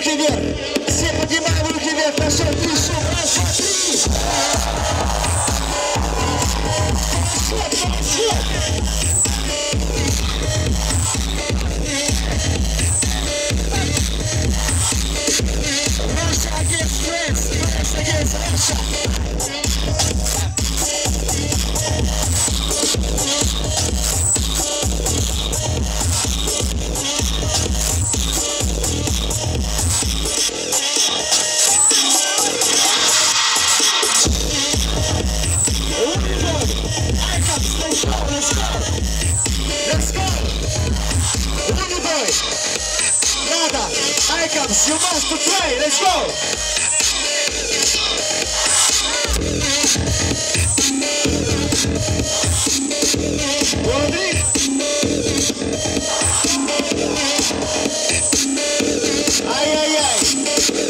руки вверх. Все поднимаем руки вверх. На счет три, шум. Раз, два, три. Russia against France, France against Russia. comes your master play. Let's go. Ay, ay, ay.